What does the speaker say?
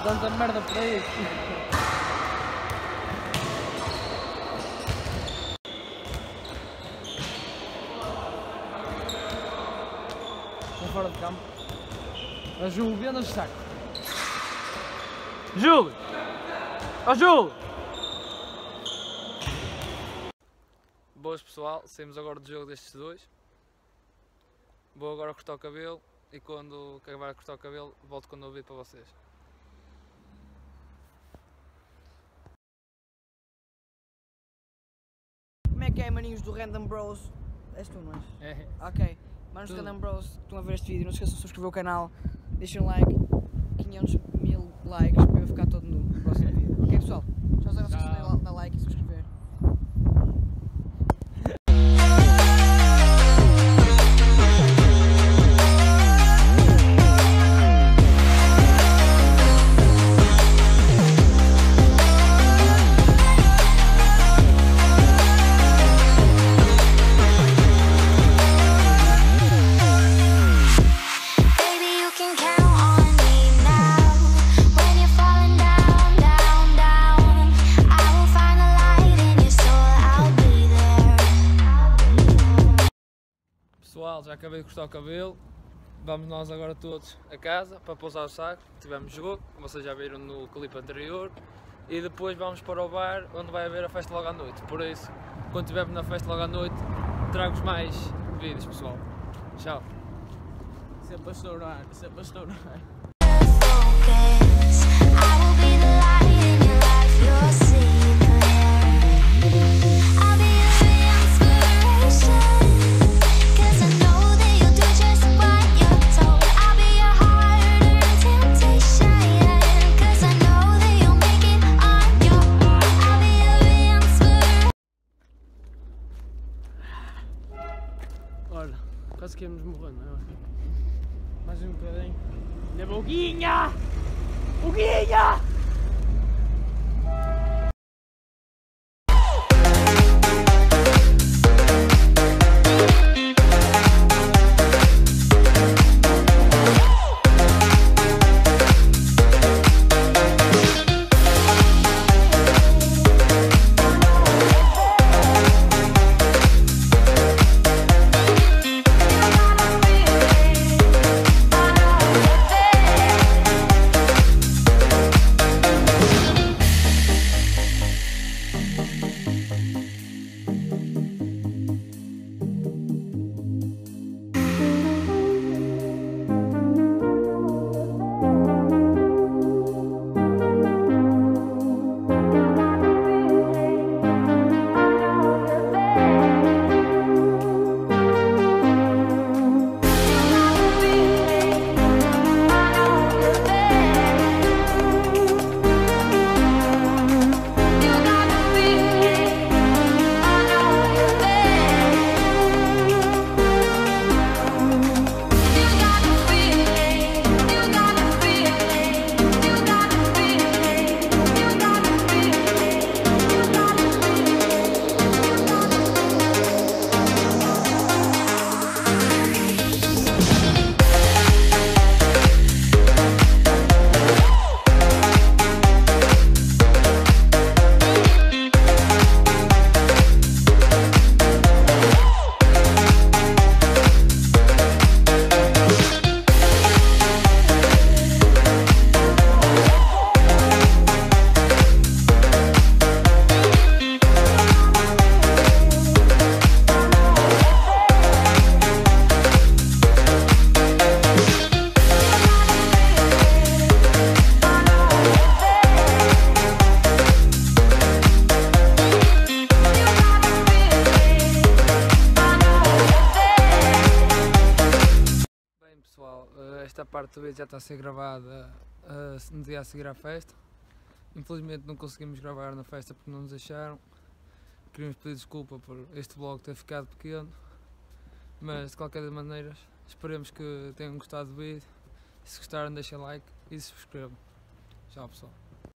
Há tanta merda por aí. Está fora de campo. A Ju, vendas de saco. Júlio! Ó Júlio! Boas pessoal, saímos agora do jogo destes dois. Vou agora cortar o cabelo e quando acabar de cortar o cabelo volto com o novo vídeo para vocês. Que é, maninhos do Random Bros? És tu, não és? É. Ok. Manos do. Random Bros, estão a ver este vídeo, não se esqueçam de subscrever o canal, deixem um like, 500 mil likes para eu ficar todo nu no próximo vídeo. Ok, pessoal? Esqueçam já acabei de cortar o cabelo. Vamos nós agora todos a casa para pousar o saco. Tivemos jogo, como vocês já viram no clipe anterior. E depois vamos para o bar onde vai haver a festa logo à noite. Por isso, quando estivermos na festa logo à noite, trago-vos mais vídeos, pessoal. Tchau. Sempre a estourar, sempre a estourar. Mais um bocadinho. Na boquinha! Boquinha! Parte do vídeo já está a ser gravada eh, no dia a seguir à festa. Infelizmente não conseguimos gravar na festa porque não nos deixaram. Queríamos pedir desculpa por este vlog ter ficado pequeno. Mas de qualquer maneira, esperemos que tenham gostado do vídeo. Se gostaram deixem like e subscrevam. Tchau pessoal.